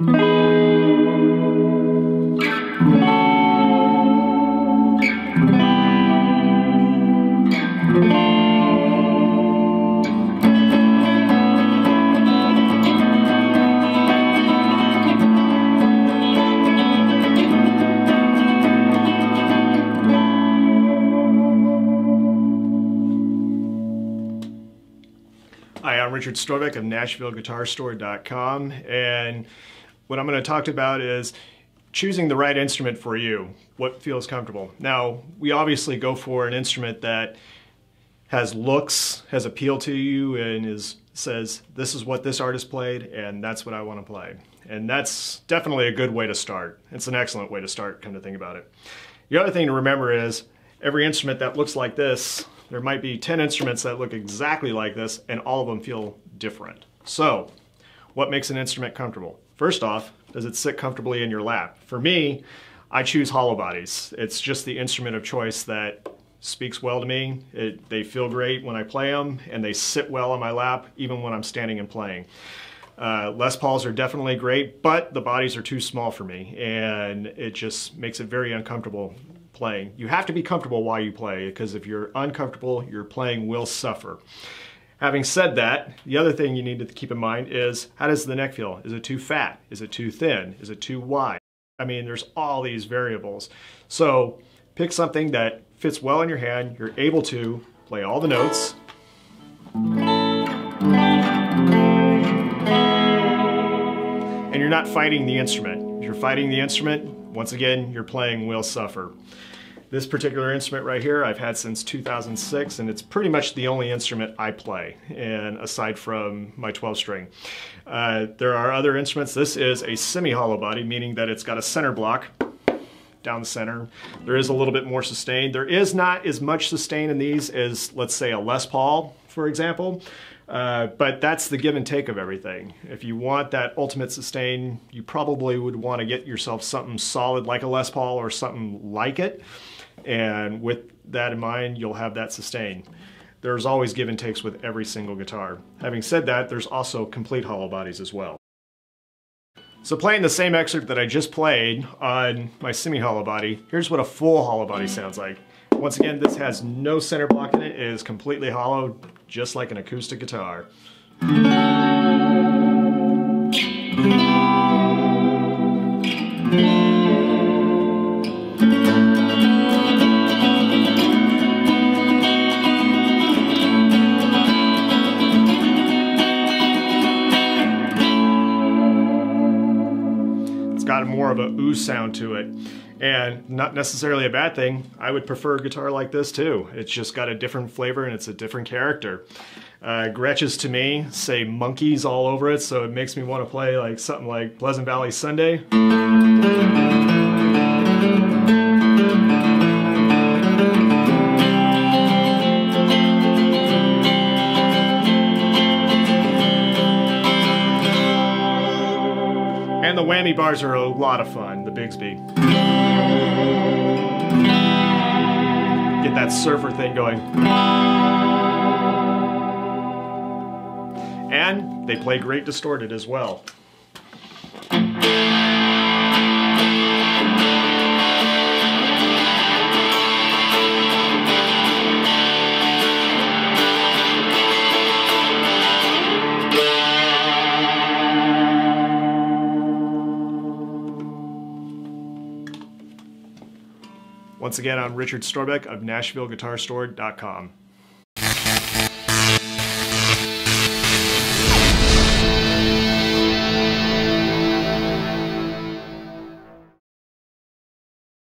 Hi, I'm Richard Storbeck of NashvilleGuitarStore.com, and what I'm going to talk about is choosing the right instrument for you, what feels comfortable. Now, we obviously go for an instrument that has looks, has appeal to you, and is says this is what this artist played, and that's what I want to play. And that's definitely a good way to start. It's an excellent way to start, come to think about it. The other thing to remember is every instrument that looks like this there might be 10 instruments that look exactly like this and all of them feel different. So, what makes an instrument comfortable? First off, does it sit comfortably in your lap? For me, I choose hollow bodies. It's just the instrument of choice that speaks well to me. It, they feel great when I play them and they sit well on my lap even when I'm standing and playing. Uh, Les Pauls are definitely great, but the bodies are too small for me and it just makes it very uncomfortable playing. You have to be comfortable while you play because if you're uncomfortable, your playing will suffer. Having said that, the other thing you need to keep in mind is how does the neck feel? Is it too fat? Is it too thin? Is it too wide? I mean, there's all these variables. So pick something that fits well in your hand. You're able to play all the notes. And you're not fighting the instrument. If you're fighting the instrument, once again, your playing will suffer. This particular instrument right here I've had since 2006 and it's pretty much the only instrument I play and aside from my 12 string. Uh, there are other instruments. This is a semi-hollow body meaning that it's got a center block down the center. There is a little bit more sustain. There is not as much sustain in these as let's say a Les Paul for example. Uh, but that's the give and take of everything. If you want that ultimate sustain, you probably would want to get yourself something solid like a Les Paul or something like it. And with that in mind, you'll have that sustain. There's always give and takes with every single guitar. Having said that, there's also complete hollow bodies as well. So playing the same excerpt that I just played on my semi-hollow body, here's what a full hollow body mm. sounds like. Once again, this has no center block in it. It is completely hollow, just like an acoustic guitar. Got more of a ooh sound to it and not necessarily a bad thing. I would prefer a guitar like this too. It's just got a different flavor and it's a different character. Uh, Gretsch's to me say Monkees all over it, so it makes me want to play like something like Pleasant Valley Sunday. Whammy bars are a lot of fun, the Bigsby. Get that surfer thing going. And they play great distorted as well. Once again, I'm Richard Storbeck of NashvilleGuitarStore.com.